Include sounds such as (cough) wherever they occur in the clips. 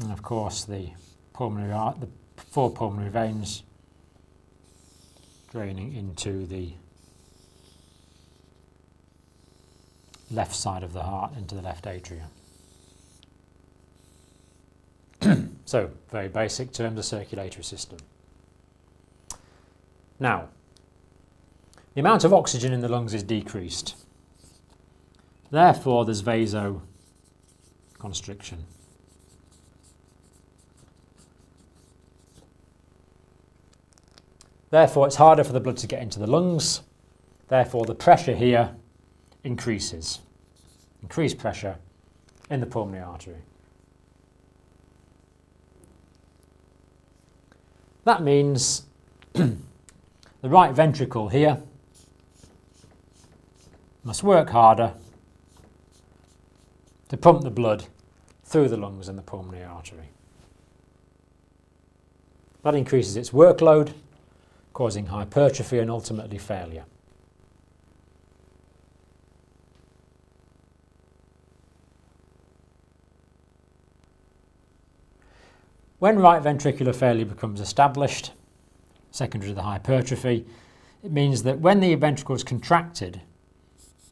And of course the pulmonary art, the four pulmonary veins draining into the left side of the heart into the left atrium. (clears throat) so, very basic terms of circulatory system. Now, the amount of oxygen in the lungs is decreased. Therefore, there's vasoconstriction. Therefore, it's harder for the blood to get into the lungs. Therefore, the pressure here increases. Increased pressure in the pulmonary artery. That means (clears throat) the right ventricle here must work harder to pump the blood through the lungs and the pulmonary artery. That increases its workload, causing hypertrophy and ultimately failure. When right ventricular failure becomes established, secondary to the hypertrophy, it means that when the ventricle is contracted,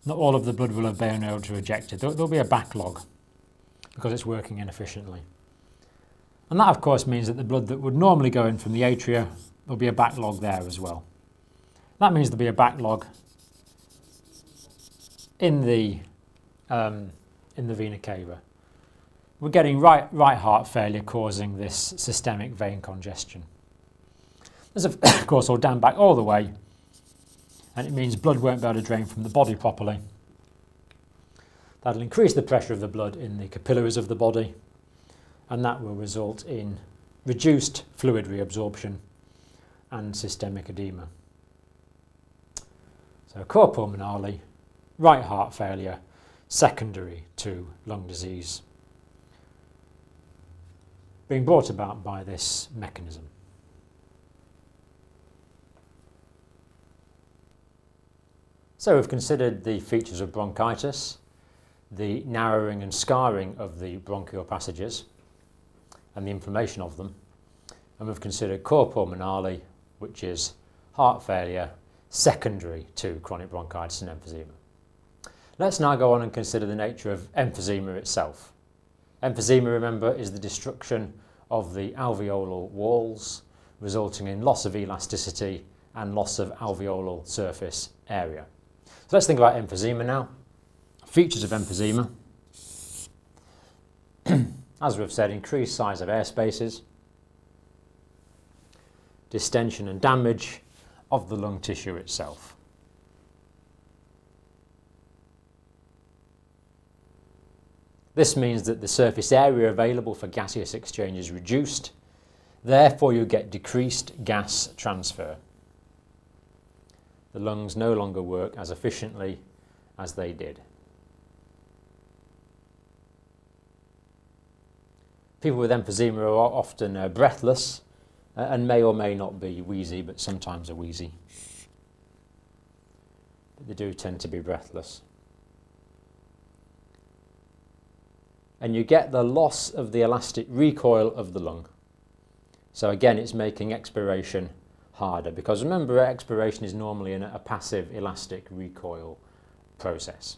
not all of the blood will have been able to eject it. There'll, there'll be a backlog because it's working inefficiently. And that, of course, means that the blood that would normally go in from the atria, there'll be a backlog there as well. That means there'll be a backlog in the, um, in the vena cava we're getting right, right heart failure causing this systemic vein congestion. There's of (coughs) course all down back all the way and it means blood won't be able to drain from the body properly. That'll increase the pressure of the blood in the capillaries of the body and that will result in reduced fluid reabsorption and systemic edema. So cor pulmonale, right heart failure, secondary to lung disease being brought about by this mechanism. So we've considered the features of bronchitis, the narrowing and scarring of the bronchial passages and the inflammation of them. And we've considered cor pulmonale, which is heart failure secondary to chronic bronchitis and emphysema. Let's now go on and consider the nature of emphysema itself. Emphysema, remember, is the destruction of the alveolar walls, resulting in loss of elasticity and loss of alveolar surface area. So let's think about emphysema now. Features of emphysema. (clears throat) As we've said, increased size of air spaces, distension and damage of the lung tissue itself. This means that the surface area available for gaseous exchange is reduced, therefore you get decreased gas transfer. The lungs no longer work as efficiently as they did. People with emphysema are often uh, breathless Uh, and may or may not be wheezy, but sometimes are wheezy. But they do tend to be breathless. and you get the loss of the elastic recoil of the lung. So again, it's making expiration harder because remember, expiration is normally in a passive elastic recoil process.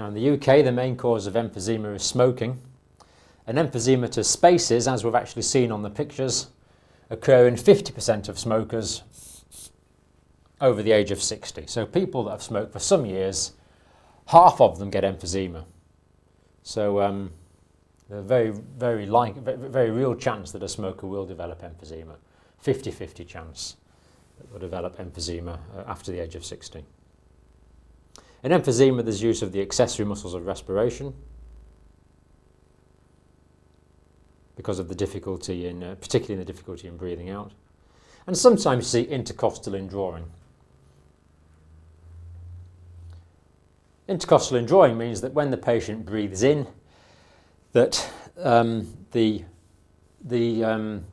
Now in the UK, the main cause of emphysema is smoking. And emphysematous spaces, as we've actually seen on the pictures, occur in 50% of smokers over the age of 60. So people that have smoked for some years, half of them get emphysema. So um, there's a very, very, like, very real chance that a smoker will develop emphysema. 50-50 chance that will develop emphysema uh, after the age of 60. In emphysema, there's use of the accessory muscles of respiration because of the difficulty in, uh, particularly in the difficulty in breathing out. And sometimes you see intercostal indrawing. Intercostal indrawing means that when the patient breathes in, that um, the, the um,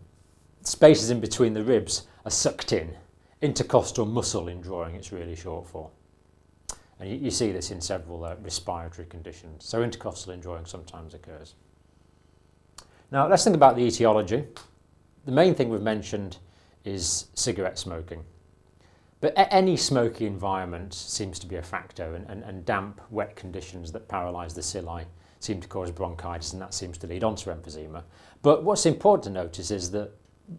spaces in between the ribs are sucked in. Intercostal muscle indrawing, it's really short for. And you, you see this in several uh, respiratory conditions. So intercostal indrawing sometimes occurs. Now let's think about the etiology. The main thing we've mentioned is cigarette smoking. But any smoky environment seems to be a factor and, and, and damp, wet conditions that paralyse the cilia seem to cause bronchitis and that seems to lead on to emphysema. But what's important to notice is that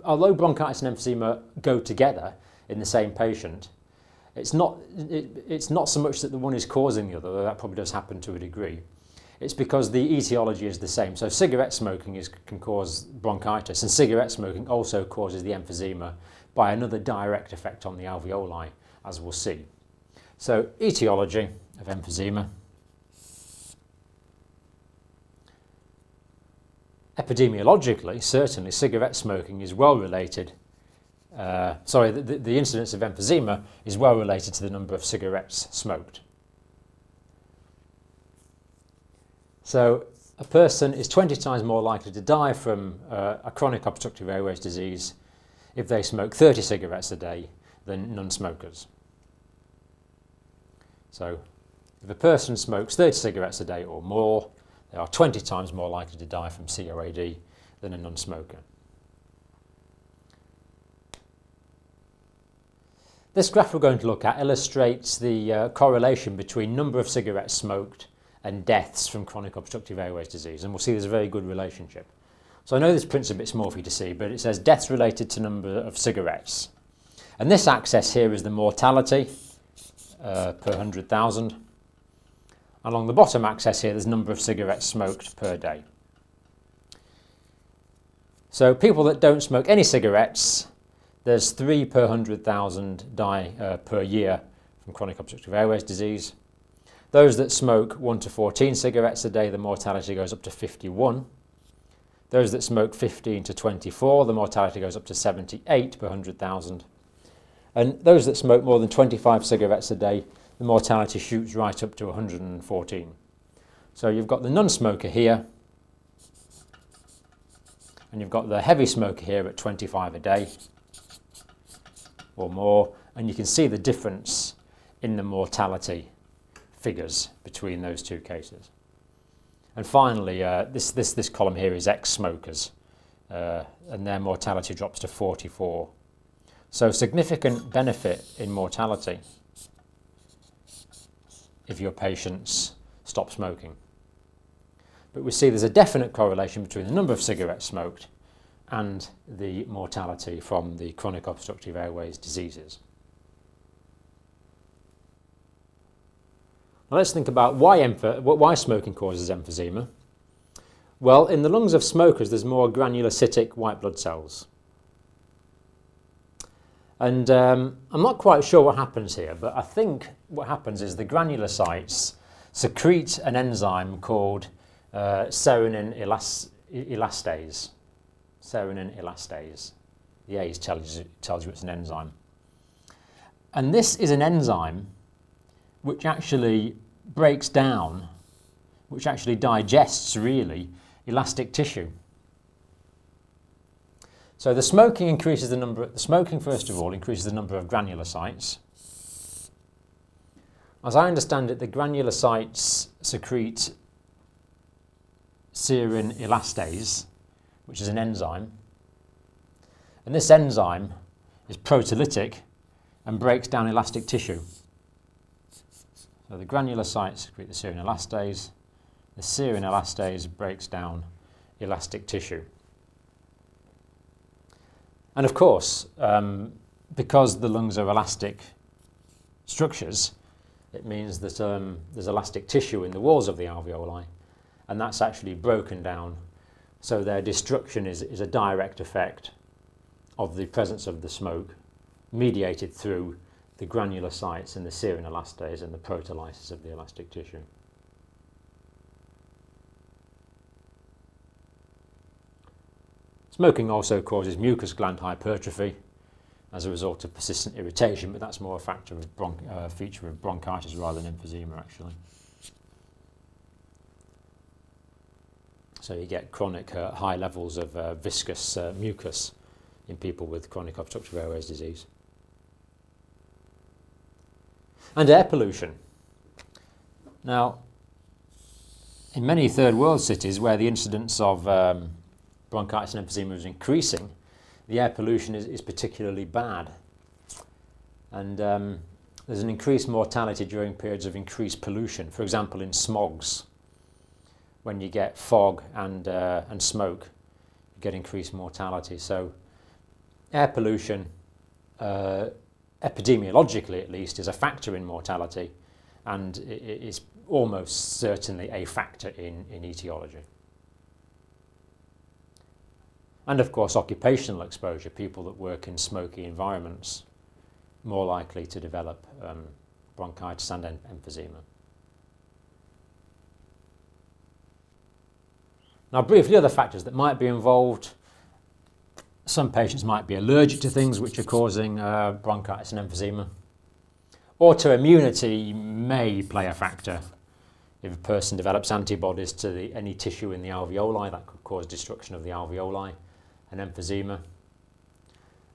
although bronchitis and emphysema go together in the same patient, it's not, it, it's not so much that the one is causing the other, though that probably does happen to a degree. It's because the etiology is the same. So cigarette smoking is, can cause bronchitis and cigarette smoking also causes the emphysema by another direct effect on the alveoli, as we'll see. So etiology of emphysema. Epidemiologically, certainly cigarette smoking is well related uh, sorry, the, the incidence of emphysema is well related to the number of cigarettes smoked. So a person is 20 times more likely to die from uh, a chronic obstructive airways disease if they smoke 30 cigarettes a day than non-smokers. So if a person smokes 30 cigarettes a day or more, they are 20 times more likely to die from COAD than a non-smoker. This graph we're going to look at illustrates the uh, correlation between number of cigarettes smoked and deaths from chronic obstructive airways disease and we'll see there's a very good relationship. So I know this print's a bit small for you to see but it says deaths related to number of cigarettes and this axis here is the mortality uh, per 100,000 along the bottom axis here there's number of cigarettes smoked per day. So people that don't smoke any cigarettes there's three per 100,000 die uh, per year from chronic obstructive airways disease. Those that smoke 1 to 14 cigarettes a day, the mortality goes up to 51. Those that smoke 15 to 24, the mortality goes up to 78 per 100,000. And those that smoke more than 25 cigarettes a day, the mortality shoots right up to 114. So you've got the non-smoker here, and you've got the heavy smoker here at 25 a day or more, and you can see the difference in the mortality figures between those two cases. And finally, uh, this, this, this column here is ex-smokers, uh, and their mortality drops to 44. So significant benefit in mortality if your patients stop smoking. But we see there's a definite correlation between the number of cigarettes smoked and the mortality from the chronic obstructive airways diseases. Now let's think about why, why smoking causes emphysema. Well, in the lungs of smokers, there's more granulocytic white blood cells. And um, I'm not quite sure what happens here, but I think what happens is the granulocytes secrete an enzyme called uh, elastase serine elastase. The A tells you, tells you it's an enzyme. And this is an enzyme which actually breaks down, which actually digests really elastic tissue. So the smoking increases the number, the smoking first of all increases the number of granulocytes. As I understand it, the granulocytes secrete serine elastase, which is an enzyme. And this enzyme is proteolytic and breaks down elastic tissue. So the granulocytes secrete the serine elastase. The serine elastase breaks down elastic tissue. And of course, um, because the lungs are elastic structures, it means that um, there's elastic tissue in the walls of the alveoli, and that's actually broken down so their destruction is, is a direct effect of the presence of the smoke mediated through the granulocytes and the serine elastase and the proteolysis of the elastic tissue. Smoking also causes mucous gland hypertrophy as a result of persistent irritation, but that's more a factor of uh, feature of bronchitis rather than emphysema actually. So you get chronic uh, high levels of uh, viscous uh, mucus in people with chronic obstructive airways disease. And air pollution. Now, in many third world cities where the incidence of um, bronchitis and emphysema is increasing, the air pollution is, is particularly bad. And um, there's an increased mortality during periods of increased pollution, for example in smogs. When you get fog and, uh, and smoke, you get increased mortality. So air pollution, uh, epidemiologically at least, is a factor in mortality and it is almost certainly a factor in, in etiology. And of course, occupational exposure, people that work in smoky environments, more likely to develop um, bronchitis and emphysema. Now, briefly, other factors that might be involved. Some patients might be allergic to things which are causing uh, bronchitis and emphysema. Autoimmunity may play a factor. If a person develops antibodies to the, any tissue in the alveoli, that could cause destruction of the alveoli and emphysema.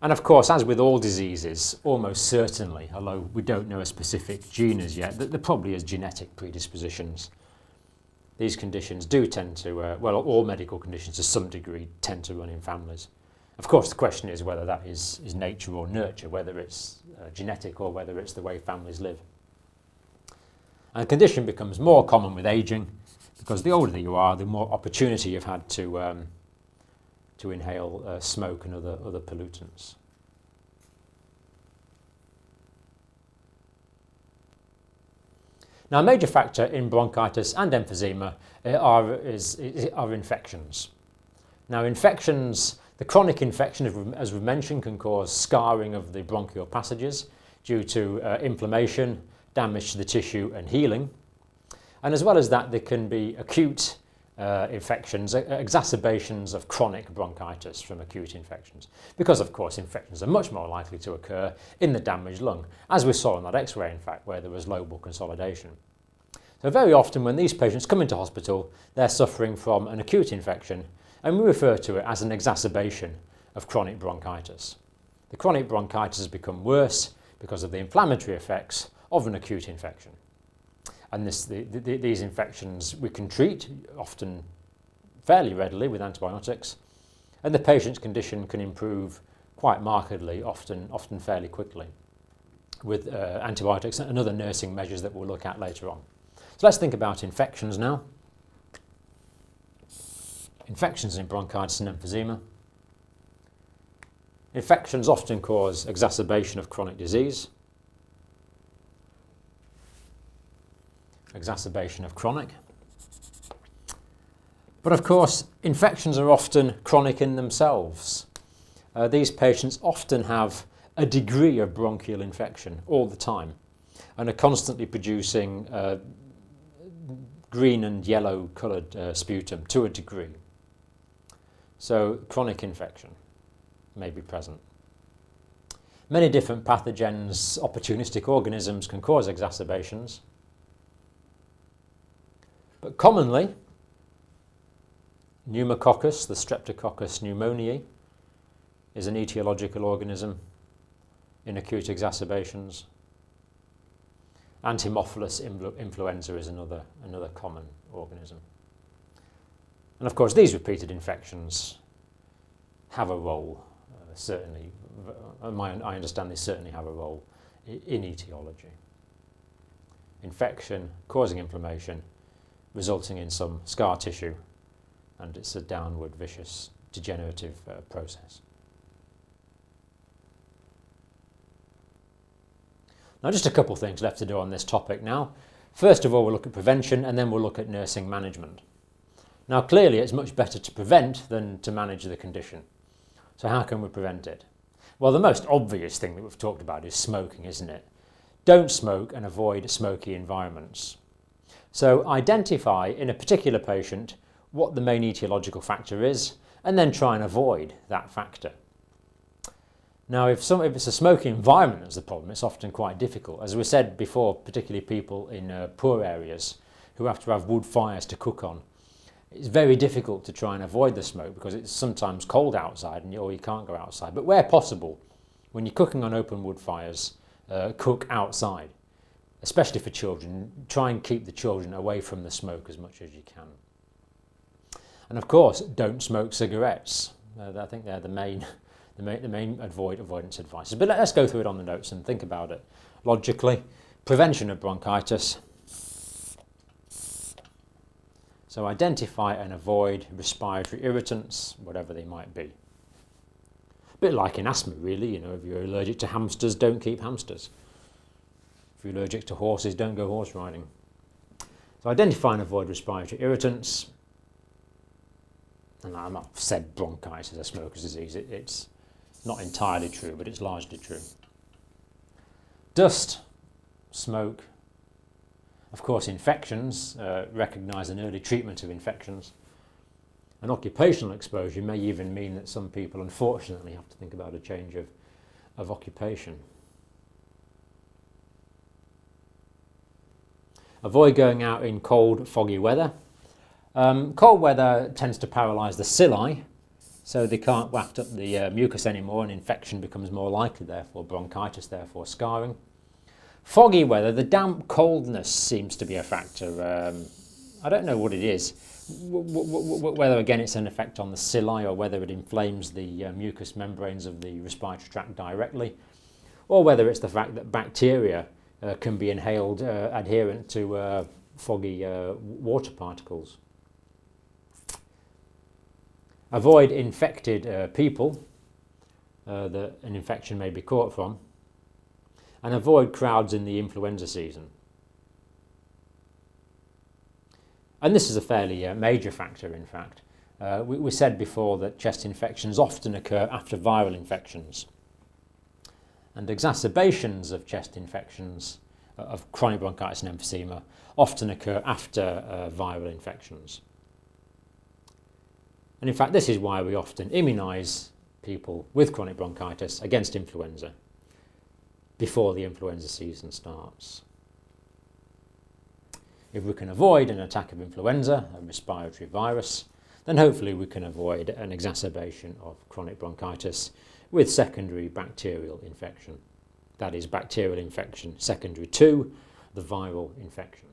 And of course, as with all diseases, almost certainly, although we don't know a specific gene as yet, that there probably is genetic predispositions. these conditions do tend to, uh, well, all medical conditions to some degree tend to run in families. Of course, the question is whether that is, is nature or nurture, whether it's uh, genetic or whether it's the way families live. And the condition becomes more common with aging because the older you are, the more opportunity you've had to, um, to inhale uh, smoke and other, other pollutants. Now, a major factor in bronchitis and emphysema uh, are, is, are infections. Now, infections the chronic infection, as we've mentioned, can cause scarring of the bronchial passages due to uh, inflammation, damage to the tissue and healing. And as well as that, there can be acute uh, infections, exacerbations of chronic bronchitis from acute infections. Because, of course, infections are much more likely to occur in the damaged lung, as we saw in that x-ray, in fact, where there was lobar consolidation. So very often when these patients come into hospital, they're suffering from an acute infection and we refer to it as an exacerbation of chronic bronchitis. The chronic bronchitis has become worse because of the inflammatory effects of an acute infection. And this, the, the, these infections we can treat often fairly readily with antibiotics, and the patient's condition can improve quite markedly, often, often fairly quickly, with uh, antibiotics and other nursing measures that we'll look at later on. So let's think about infections now infections in bronchitis and emphysema. Infections often cause exacerbation of chronic disease, exacerbation of chronic. But of course, infections are often chronic in themselves. Uh, these patients often have a degree of bronchial infection all the time and are constantly producing uh, green and yellow coloured uh, sputum to a degree. So chronic infection may be present. Many different pathogens, opportunistic organisms can cause exacerbations. But commonly, pneumococcus, the Streptococcus pneumoniae, is an etiological organism in acute exacerbations. And Haemophilus influenza is another, another common organism. And of course, these repeated infections have a role, uh, certainly, I understand they certainly have a role in etiology. Infection causing inflammation, resulting in some scar tissue, and it's a downward vicious degenerative uh, process. Now just a couple of things left to do on this topic now. First of all, we'll look at prevention and then we'll look at nursing management. Now clearly it's much better to prevent than to manage the condition. So how can we prevent it? Well, the most obvious thing that we've talked about is smoking, isn't it? Don't smoke and avoid smoky environments. So identify in a particular patient what the main etiological factor is and then try and avoid that factor. Now, if, some, if it's a smoky environment that's the problem, it's often quite difficult. As we said before, particularly people in uh, poor areas who have to have wood fires to cook on it's very difficult to try and avoid the smoke because it's sometimes cold outside and you, or you can't go outside. But where possible, when you're cooking on open wood fires, uh, cook outside. Especially for children, try and keep the children away from the smoke as much as you can. And of course, don't smoke cigarettes. Uh, I think they're the main, (laughs) the main, the main avoid, avoidance advices. But let's go through it on the notes and think about it logically. Prevention of bronchitis. So identify and avoid respiratory irritants, whatever they might be. A bit like in asthma, really. You know, if you're allergic to hamsters, don't keep hamsters. If you're allergic to horses, don't go horse riding. So identify and avoid respiratory irritants. And I've said bronchitis is a smoker's disease. It, it's not entirely true, but it's largely true. Dust, smoke, of course infections, uh, recognise an early treatment of infections. And occupational exposure may even mean that some people unfortunately have to think about a change of, of occupation. Avoid going out in cold, foggy weather. Um, cold weather tends to paralyse the cilia, so they can't waft up the uh, mucus anymore and infection becomes more likely, therefore bronchitis, therefore scarring. Foggy weather, the damp coldness seems to be a factor. Um, I don't know what it is, whether again it's an effect on the cilia or whether it inflames the uh, mucous membranes of the respiratory tract directly, or whether it's the fact that bacteria uh, can be inhaled uh, adherent to uh, foggy uh, water particles. Avoid infected uh, people that an infection may be caught from and avoid crowds in the influenza season. And this is a fairly uh, major factor, in fact. Uh, we, we, said before that chest infections often occur after viral infections. And exacerbations of chest infections, uh, of chronic bronchitis and emphysema, often occur after uh, viral infections. And in fact, this is why we often immunise people with chronic bronchitis against influenza before the influenza season starts. If we can avoid an attack of influenza, a respiratory virus, then hopefully we can avoid an exacerbation of chronic bronchitis with secondary bacterial infection. That is bacterial infection secondary to the viral infection.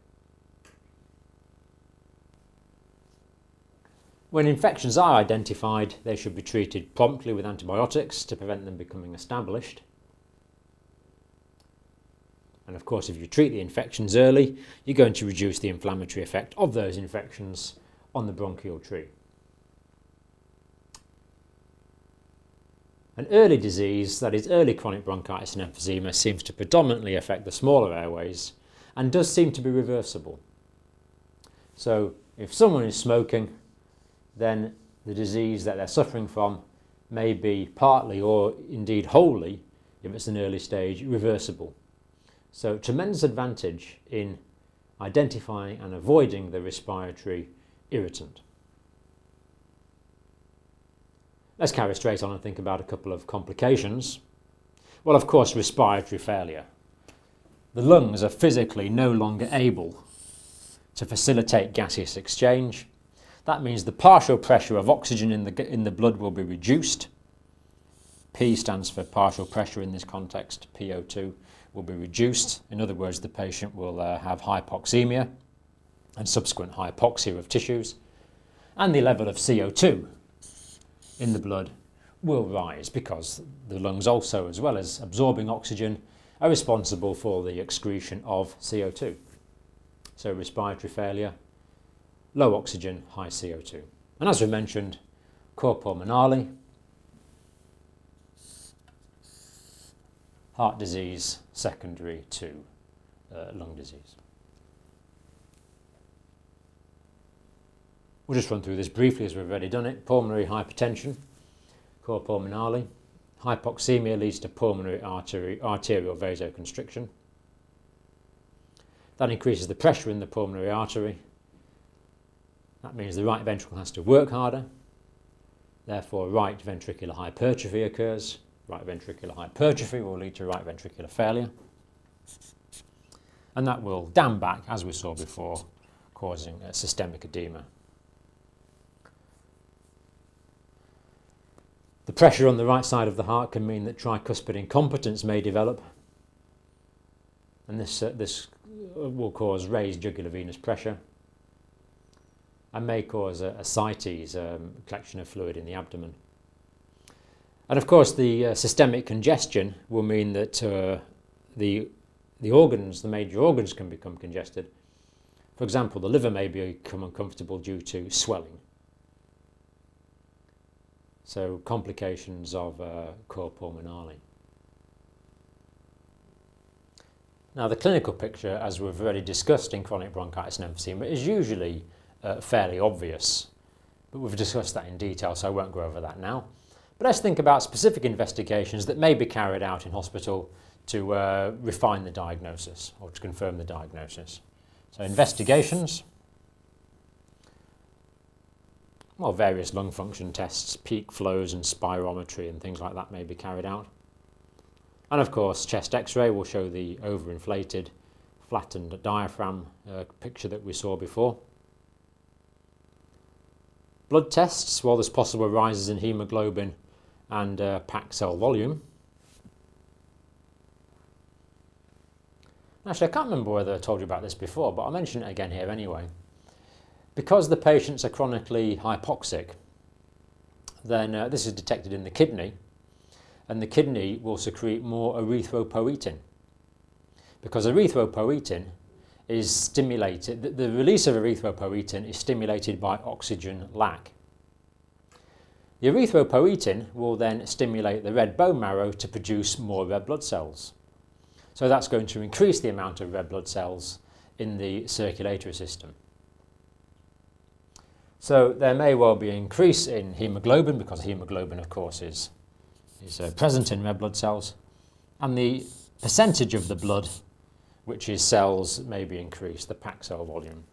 When infections are identified, they should be treated promptly with antibiotics to prevent them becoming established. And of course, if you treat the infections early, you're going to reduce the inflammatory effect of those infections on the bronchial tree. An early disease, that is early chronic bronchitis and emphysema, seems to predominantly affect the smaller airways and does seem to be reversible. So if someone is smoking, then the disease that they're suffering from may be partly or indeed wholly, if it's an early stage, reversible. So tremendous advantage in identifying and avoiding the respiratory irritant. Let's carry straight on and think about a couple of complications. Well, of course, respiratory failure. The lungs are physically no longer able to facilitate gaseous exchange. That means the partial pressure of oxygen in the, in the blood will be reduced. P stands for partial pressure in this context, PO2 will be reduced. In other words, the patient will uh, have hypoxemia and subsequent hypoxia of tissues, and the level of CO2 in the blood will rise because the lungs also, as well as absorbing oxygen, are responsible for the excretion of CO2. So respiratory failure, low oxygen, high CO2. And as we mentioned, cor pulmonale, heart disease secondary to uh, lung disease. We'll just run through this briefly as we've already done it. Pulmonary hypertension, cor pulmonale. Hypoxemia leads to pulmonary artery, arterial vasoconstriction. That increases the pressure in the pulmonary artery. That means the right ventricle has to work harder. Therefore, right ventricular hypertrophy occurs. Right ventricular hypertrophy will lead to right ventricular failure. And that will dam back, as we saw before, causing systemic edema. The pressure on the right side of the heart can mean that tricuspid incompetence may develop. and this, uh, this will cause raised jugular venous pressure and may cause a, ascites, um, collection of fluid in the abdomen. And of course, the uh, systemic congestion will mean that uh, the, the organs, the major organs, can become congested. For example, the liver may become uncomfortable due to swelling. So, complications of uh, cor pulmonale. Now, the clinical picture, as we've already discussed in chronic bronchitis and emphysema, is usually uh, fairly obvious. But we've discussed that in detail, so I won't go over that now. But let's think about specific investigations that may be carried out in hospital to uh, refine the diagnosis or to confirm the diagnosis. So investigations, well, various lung function tests, peak flows and spirometry and things like that may be carried out. And of course, chest x-ray will show the overinflated, flattened diaphragm uh, picture that we saw before. Blood tests, well, there's possible rises in hemoglobin and uh, packed cell volume. Actually, I can't remember whether I told you about this before, but I'll mention it again here anyway. Because the patients are chronically hypoxic, then uh, this is detected in the kidney, and the kidney will secrete more erythropoietin. Because erythropoietin is stimulated, the, the release of erythropoietin is stimulated by oxygen lack. The erythropoietin will then stimulate the red bone marrow to produce more red blood cells. So that's going to increase the amount of red blood cells in the circulatory system. So there may well be an increase in hemoglobin because hemoglobin of course is, is uh, present in red blood cells and the percentage of the blood which is cells may be increased, the packed cell volume.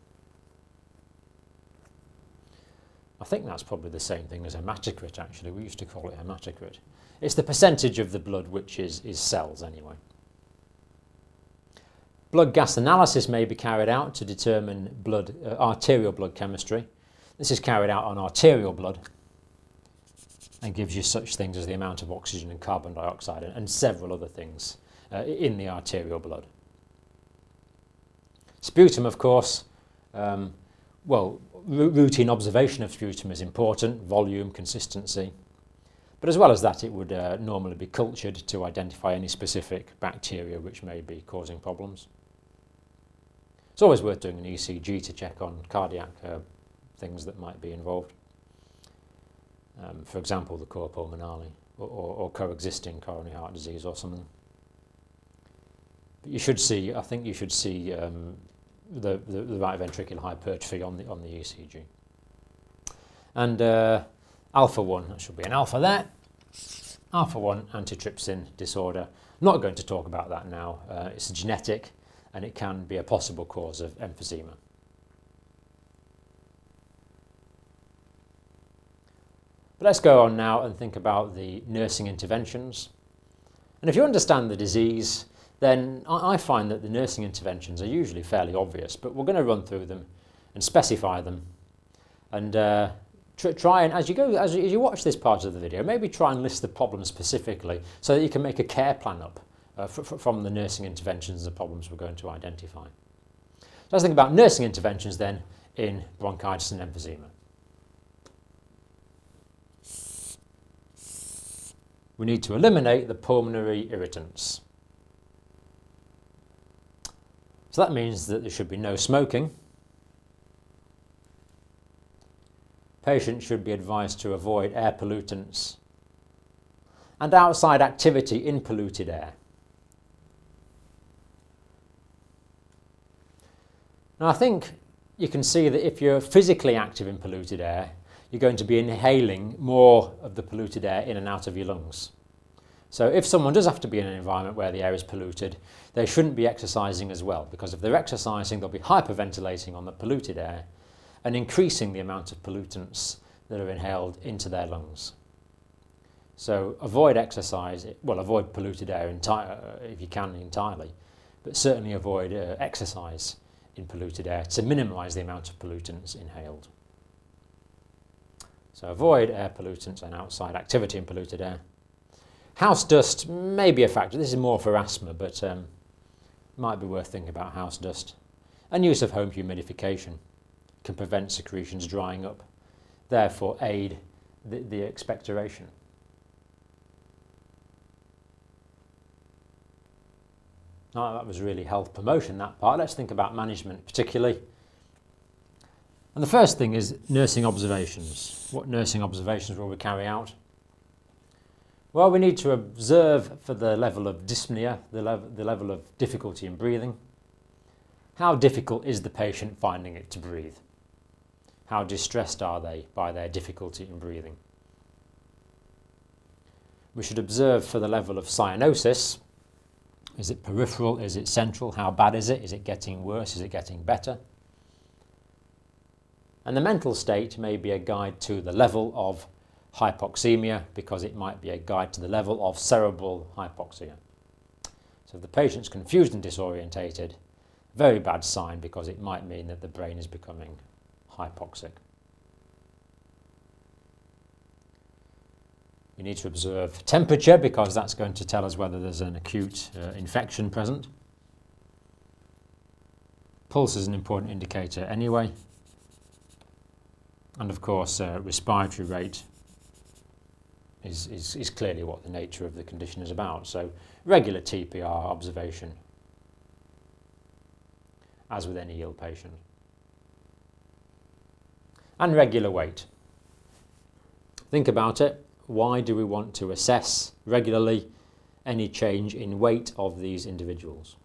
I think that's probably the same thing as hematocrit actually. We used to call it hematocrit. It's the percentage of the blood which is, is cells anyway. Blood gas analysis may be carried out to determine blood, uh, arterial blood chemistry. This is carried out on arterial blood and gives you such things as the amount of oxygen and carbon dioxide and, and several other things uh, in the arterial blood. Sputum, of course, um, well, routine observation of sputum is important, volume, consistency. But as well as that, it would uh, normally be cultured to identify any specific bacteria which may be causing problems. It's always worth doing an ECG to check on cardiac uh, things that might be involved. Um, for example, the cor pulmonale or, or, or coexisting coronary heart disease or something. But you should see, I think you should see um, the, the, the, right ventricular hypertrophy on the, on the ECG. And uh, alpha 1, that should be an alpha there. Alpha 1 antitrypsin disorder. Not going to talk about that now. Uh, it's genetic and it can be a possible cause of emphysema. But let's go on now and think about the nursing interventions. And if you understand the disease, then I find that the nursing interventions are usually fairly obvious, but we're going to run through them and specify them. And uh, tr try and, as you go, as you, watch this part of the video, maybe try and list the problems specifically so that you can make a care plan up uh, from the nursing interventions and the problems we're going to identify. So let's think about nursing interventions then in bronchitis and emphysema. We need to eliminate the pulmonary irritants. So that means that there should be no smoking. Patients should be advised to avoid air pollutants and outside activity in polluted air. Now I think you can see that if you're physically active in polluted air, you're going to be inhaling more of the polluted air in and out of your lungs. So if someone does have to be in an environment where the air is polluted, they shouldn't be exercising as well, because if they're exercising, they'll be hyperventilating on the polluted air and increasing the amount of pollutants that are inhaled into their lungs. So avoid exercise, well, avoid polluted air uh, if you can entirely, but certainly avoid uh, exercise in polluted air to minimise the amount of pollutants inhaled. So avoid air pollutants and outside activity in polluted air. House dust may be a factor. This is more for asthma, but um, might be worth thinking about house dust. And use of home humidification can prevent secretions drying up, therefore aid the, the expectoration. Now that was really health promotion, that part. Let's think about management particularly. And the first thing is nursing observations. What nursing observations will we carry out? Well, we need to observe for the level of dyspnea, the, lev the level of difficulty in breathing. How difficult is the patient finding it to breathe? How distressed are they by their difficulty in breathing? We should observe for the level of cyanosis. Is it peripheral? Is it central? How bad is it? Is it getting worse? Is it getting better? And the mental state may be a guide to the level of hypoxemia because it might be a guide to the level of cerebral hypoxia. So if the patient's confused and disorientated, very bad sign because it might mean that the brain is becoming hypoxic. We need to observe temperature because that's going to tell us whether there's an acute uh, infection present. Pulse is an important indicator anyway and of course uh, respiratory rate is, is, is clearly what the nature of the condition is about. So regular TPR observation as with any ill patient. And regular weight. Think about it. Why do we want to assess regularly any change in weight of these individuals?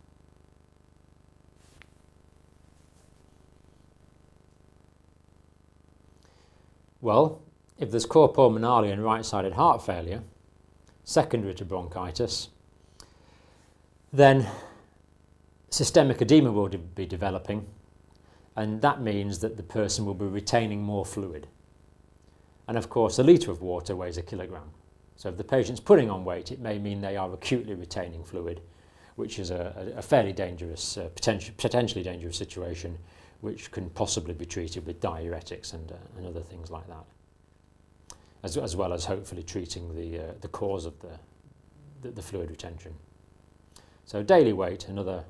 Well, if there's cor pulmonale and right-sided heart failure, secondary to bronchitis, then systemic edema will de be developing and that means that the person will be retaining more fluid. And of course, a litre of water weighs a kilogram. So if the patient's putting on weight, it may mean they are acutely retaining fluid, which is a, a fairly dangerous, uh, potentially dangerous situation which can possibly be treated with diuretics and, uh, and other things like that, as, as well as hopefully treating the, uh, the cause of the, the, the fluid retention. So daily weight, another,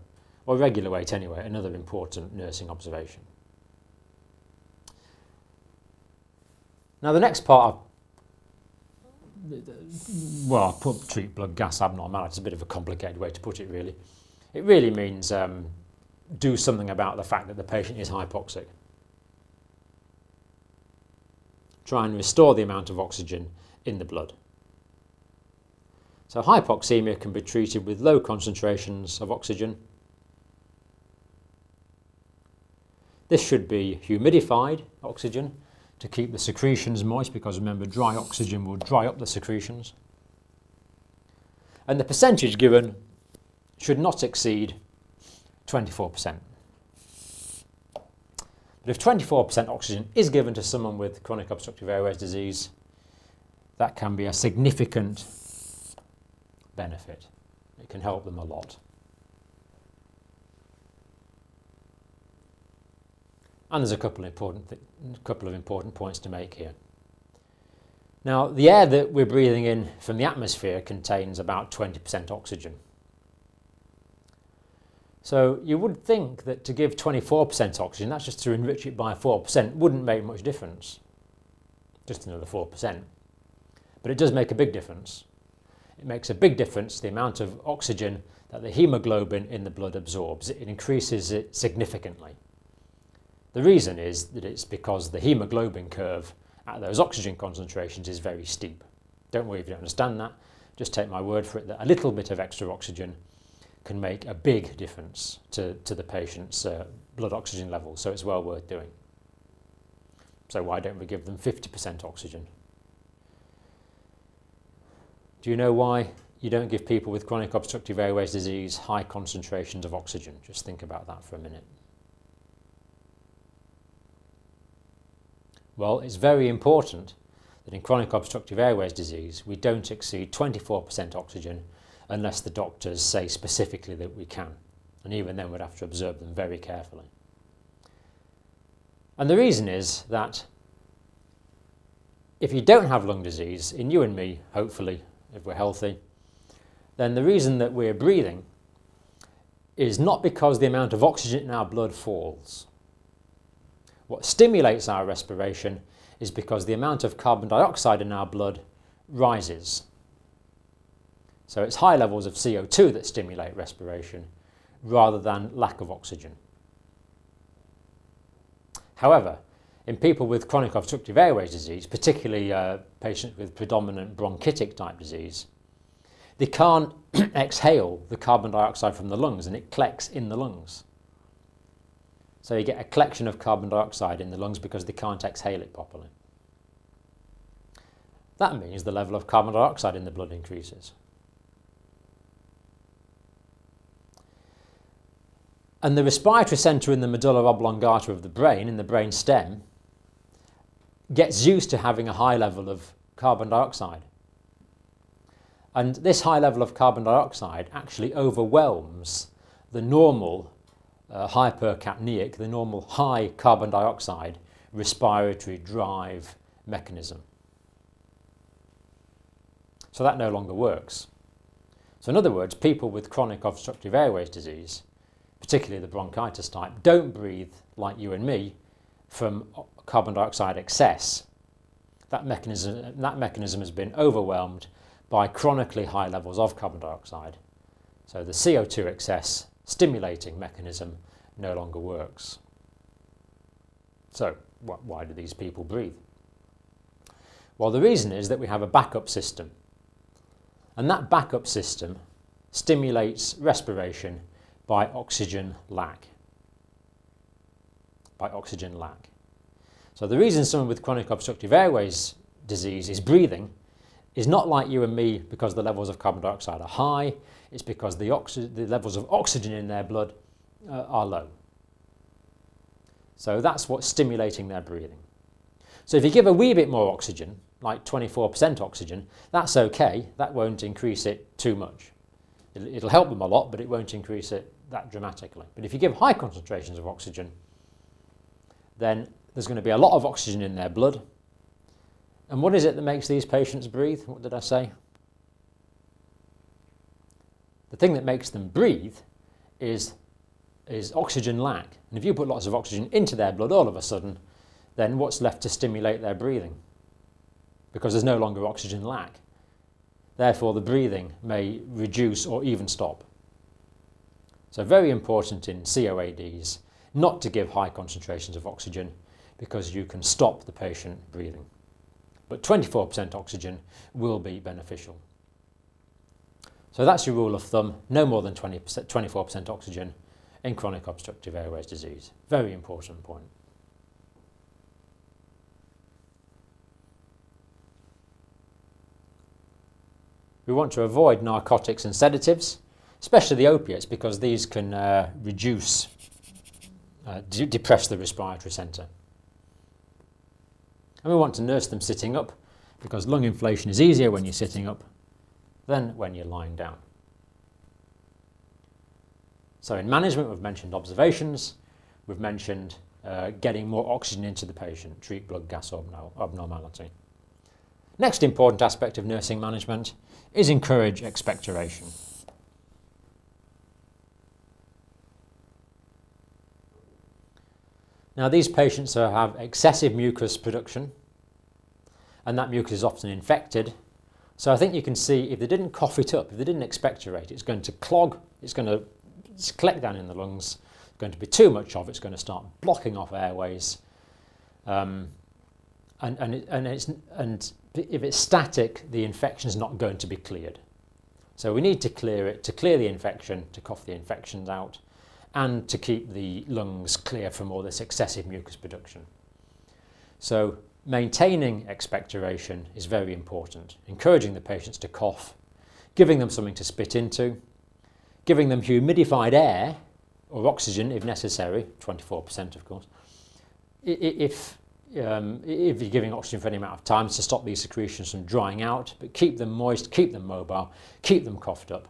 or regular weight anyway, another important nursing observation. Now the next part, of, well, I put treat blood gas abnormality, it's a bit of a complicated way to put it really. It really means um, do something about the fact that the patient is hypoxic. Try and restore the amount of oxygen in the blood. So hypoxemia can be treated with low concentrations of oxygen. This should be humidified oxygen to keep the secretions moist because remember dry oxygen will dry up the secretions. And the percentage given should not exceed 24%. But if 24% oxygen is given to someone with chronic obstructive airways disease, that can be a significant benefit. It can help them a lot. And there's a couple of important, couple of important points to make here. Now, the air that we're breathing in from the atmosphere contains about 20% oxygen. So you would think that to give 24% oxygen, that's just to enrich it by 4%, wouldn't make much difference. Just another 4%. But it does make a big difference. It makes a big difference the amount of oxygen that the hemoglobin in the blood absorbs. It increases it significantly. The reason is that it's because the hemoglobin curve at those oxygen concentrations is very steep. Don't worry if you don't understand that. Just take my word for it that a little bit of extra oxygen can make a big difference to, to the patient's uh, blood oxygen level, so it's well worth doing. So why don't we give them 50% oxygen? Do you know why you don't give people with chronic obstructive airways disease high concentrations of oxygen? Just think about that for a minute. Well, it's very important that in chronic obstructive airways disease we don't exceed 24% oxygen unless the doctors say specifically that we can. And even then we'd have to observe them very carefully. And the reason is that if you don't have lung disease, in you and me, hopefully, if we're healthy, then the reason that we're breathing is not because the amount of oxygen in our blood falls. What stimulates our respiration is because the amount of carbon dioxide in our blood rises. So it's high levels of CO2 that stimulate respiration rather than lack of oxygen. However, in people with chronic obstructive airways disease, particularly uh, patients with predominant bronchitic type disease, they can't (clears throat) exhale the carbon dioxide from the lungs and it collects in the lungs. So you get a collection of carbon dioxide in the lungs because they can't exhale it properly. That means the level of carbon dioxide in the blood increases. And the respiratory centre in the medulla oblongata of the brain, in the brain stem, gets used to having a high level of carbon dioxide. And this high level of carbon dioxide actually overwhelms the normal uh, hypercapnic, the normal high carbon dioxide respiratory drive mechanism. So that no longer works. So in other words, people with chronic obstructive airways disease, particularly the bronchitis type, don't breathe like you and me from carbon dioxide excess. That mechanism, that mechanism has been overwhelmed by chronically high levels of carbon dioxide. So the CO2 excess stimulating mechanism no longer works. So wh why do these people breathe? Well, the reason is that we have a backup system. And that backup system stimulates respiration by oxygen lack. By oxygen lack. So the reason someone with chronic obstructive airways disease is breathing is not like you and me because the levels of carbon dioxide are high, it's because the, the levels of oxygen in their blood uh, are low. So that's what's stimulating their breathing. So if you give a wee bit more oxygen, like 24% oxygen, that's okay, that won't increase it too much. It'll, it'll help them a lot, but it won't increase it that dramatically. But if you give high concentrations of oxygen, then there's going to be a lot of oxygen in their blood, and what is it that makes these patients breathe? What did I say? The thing that makes them breathe is, is oxygen lack. And if you put lots of oxygen into their blood all of a sudden, then what's left to stimulate their breathing? Because there's no longer oxygen lack. Therefore, the breathing may reduce or even stop. So very important in COADs not to give high concentrations of oxygen because you can stop the patient breathing but 24% oxygen will be beneficial. So that's your rule of thumb, no more than 20%, 24% oxygen in chronic obstructive airways disease. Very important point. We want to avoid narcotics and sedatives, especially the opiates, because these can uh, reduce, uh, depress the respiratory centre. And we want to nurse them sitting up because lung inflation is easier when you're sitting up than when you're lying down. So in management, we've mentioned observations, we've mentioned uh, getting more oxygen into the patient, treat blood gas abnormality. Next important aspect of nursing management is encourage expectoration. Now these patients have excessive mucus production and that mucus is often infected. So I think you can see if they didn't cough it up, if they didn't expectorate, it's going to clog, it's going to collect down in the lungs, it's going to be too much of it, it's going to start blocking off airways. Um, and, and, it, and, it's, and if it's static, the infection is not going to be cleared. So we need to clear it, to clear the infection, to cough the infections out and to keep the lungs clear from all this excessive mucus production. So maintaining expectoration is very important, encouraging the patients to cough, giving them something to spit into, giving them humidified air or oxygen if necessary, 24% of course, if, um, if you're giving oxygen for any amount of time to stop these secretions from drying out, but keep them moist, keep them mobile, keep them coughed up.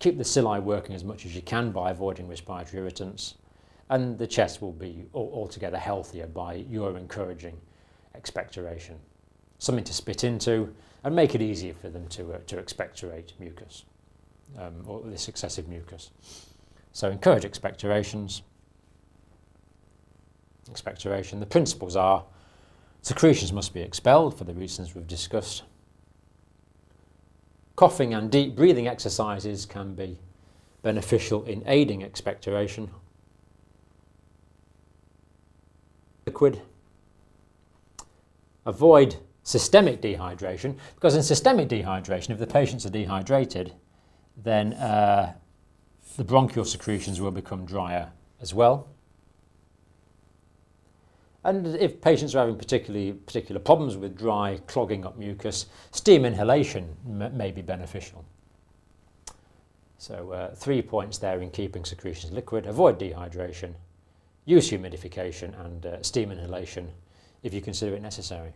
Keep the cilia working as much as you can by avoiding respiratory irritants, and the chest will be altogether healthier by your encouraging expectoration. Something to spit into and make it easier for them to, uh, to expectorate mucus um, or this excessive mucus. So encourage expectorations. Expectoration. The principles are secretions must be expelled for the reasons we've discussed. Coughing and deep breathing exercises can be beneficial in aiding expectoration. Liquid. Avoid systemic dehydration because in systemic dehydration, if the patients are dehydrated, then uh, the bronchial secretions will become drier as well. And if patients are having particularly particular problems with dry, clogging up mucus, steam inhalation may be beneficial. So uh, three points there in keeping secretions liquid. Avoid dehydration, use humidification and uh, steam inhalation if you consider it necessary.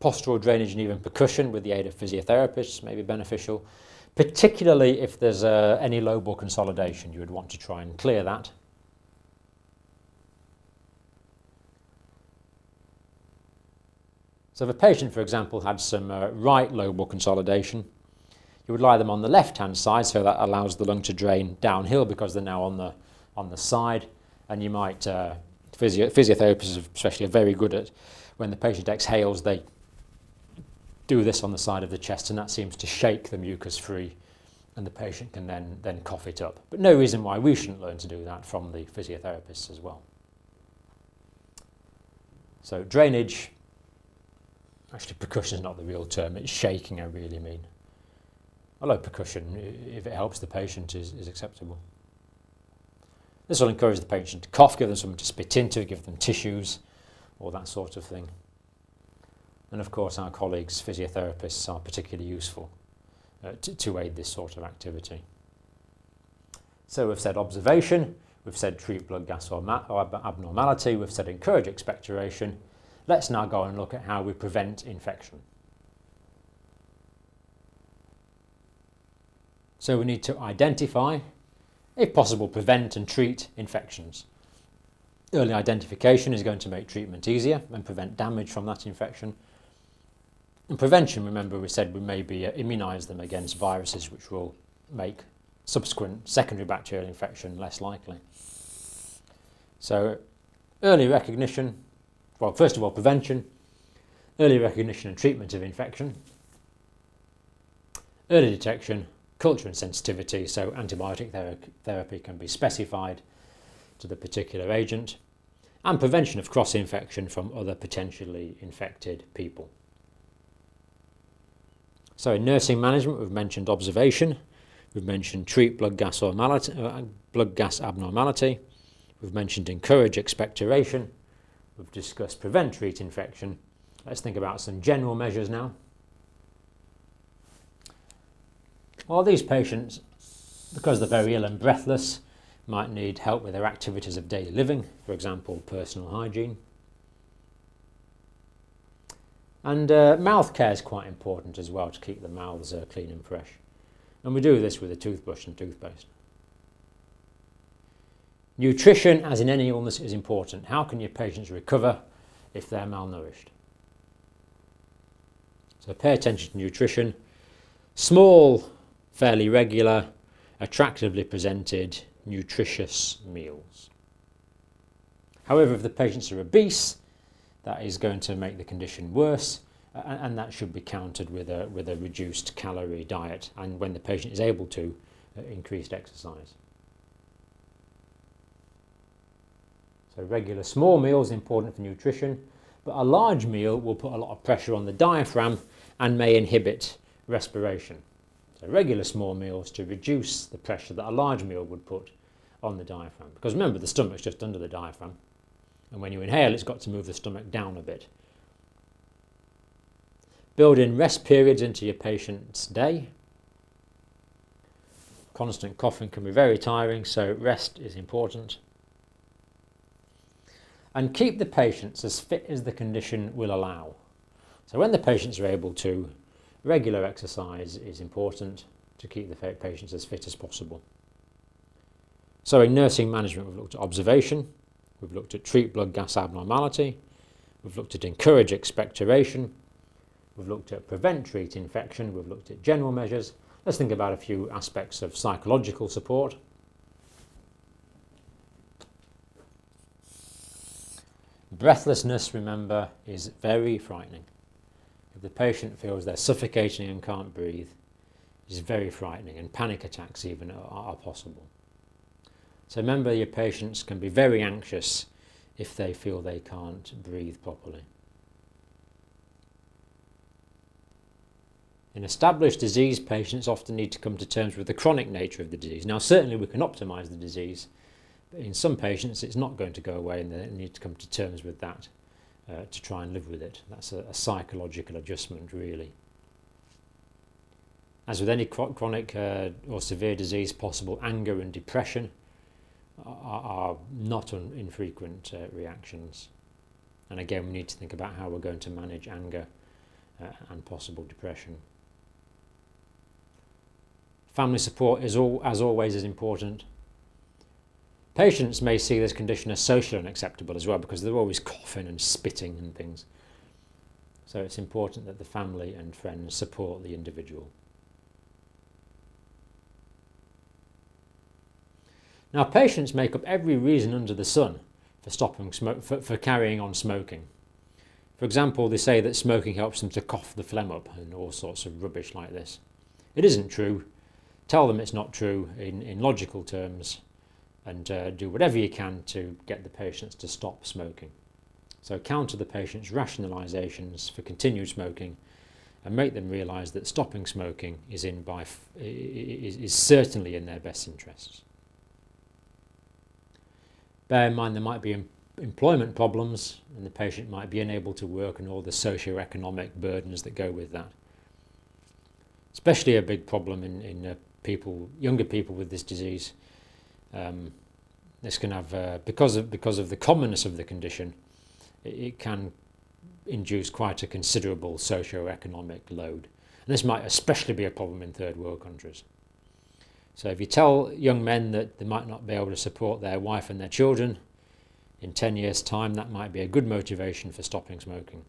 Postural drainage and even percussion with the aid of physiotherapists may be beneficial, particularly if there's uh, any lobar consolidation. You would want to try and clear that. So if a patient, for example, had some uh, right lobar consolidation, you would lie them on the left-hand side, so that allows the lung to drain downhill because they're now on the, on the side. And you might, uh, physio physiotherapists especially are very good at, when the patient exhales, they do this on the side of the chest and that seems to shake the mucus free and the patient can then, then cough it up. But no reason why we shouldn't learn to do that from the physiotherapists as well. So drainage, Actually, percussion is not the real term. It's shaking, I really mean. Although percussion, if it helps the patient, is, is acceptable. This will encourage the patient to cough, give them something to spit into, give them tissues, all that sort of thing. And of course, our colleagues, physiotherapists, are particularly useful uh, to, to aid this sort of activity. So we've said observation, we've said treat blood gas or, or abnormality, we've said encourage expectoration, Let's now go and look at how we prevent infection. So we need to identify, if possible, prevent and treat infections. Early identification is going to make treatment easier and prevent damage from that infection. And prevention, remember we said we maybe uh, immunise them against viruses which will make subsequent secondary bacterial infection less likely. So early recognition, well, first of all, prevention, early recognition and treatment of infection, early detection, culture and sensitivity, so antibiotic ther therapy can be specified to the particular agent, and prevention of cross-infection from other potentially infected people. So in nursing management, we've mentioned observation, we've mentioned treat blood gas, or uh, blood gas abnormality, we've mentioned encourage expectoration, We've discussed prevent, treat infection. Let's think about some general measures now. Well, these patients, because they're very ill and breathless, might need help with their activities of daily living, for example, personal hygiene. And uh, mouth care is quite important as well to keep the mouths uh, clean and fresh. And we do this with a toothbrush and toothpaste. Nutrition, as in any illness, is important. How can your patients recover if they're malnourished? So pay attention to nutrition. Small, fairly regular, attractively presented, nutritious meals. However, if the patients are obese, that is going to make the condition worse and that should be countered with a, with a reduced calorie diet and when the patient is able to, uh, increased exercise. So regular small meals important for nutrition, but a large meal will put a lot of pressure on the diaphragm and may inhibit respiration. So regular small meals to reduce the pressure that a large meal would put on the diaphragm. Because remember, the stomach's just under the diaphragm. And when you inhale, it's got to move the stomach down a bit. Build in rest periods into your patient's day. Constant coughing can be very tiring, so rest is important and keep the patients as fit as the condition will allow. So when the patients are able to, regular exercise is important to keep the patients as fit as possible. So in nursing management, we've looked at observation, we've looked at treat blood gas abnormality, we've looked at encourage expectoration, we've looked at prevent treat infection, we've looked at general measures, Let's think about a few aspects of psychological support. Breathlessness, remember, is very frightening. If the patient feels they're suffocating and can't breathe, it's very frightening, and panic attacks even are, are possible. So remember, your patients can be very anxious if they feel they can't breathe properly. In established disease, patients often need to come to terms with the chronic nature of the disease. Now, certainly we can optimise the disease, in some patients it's not going to go away and they need to come to terms with that uh, to try and live with it. That's a, a psychological adjustment, really. As with any chronic uh, or severe disease, possible anger and depression are, are not infrequent uh, reactions. And again, we need to think about how we're going to manage anger uh, and possible depression. Family support is all, as always is important. Patients may see this condition as socially unacceptable as well because they're always coughing and spitting and things. So it's important that the family and friends support the individual. Now patients make up every reason under the sun for stopping smoke, for, for carrying on smoking. For example, they say that smoking helps them to cough the phlegm up and all sorts of rubbish like this. It isn't true. Tell them it's not true in, in logical terms and uh, do whatever you can to get the patients to stop smoking. So counter the patient's rationalisations for continued smoking and make them realise that stopping smoking is, in by is, is certainly in their best interests. Bear in mind there might be employment problems and the patient might be unable to work and all the socio-economic burdens that go with that. Especially a big problem in, in uh, people, younger people with this disease. Um, this can have, uh, because, of, because of the commonness of the condition, it, it can induce quite a considerable socio-economic load. And this might especially be a problem in third world countries. So if you tell young men that they might not be able to support their wife and their children, in 10 years' time that might be a good motivation for stopping smoking.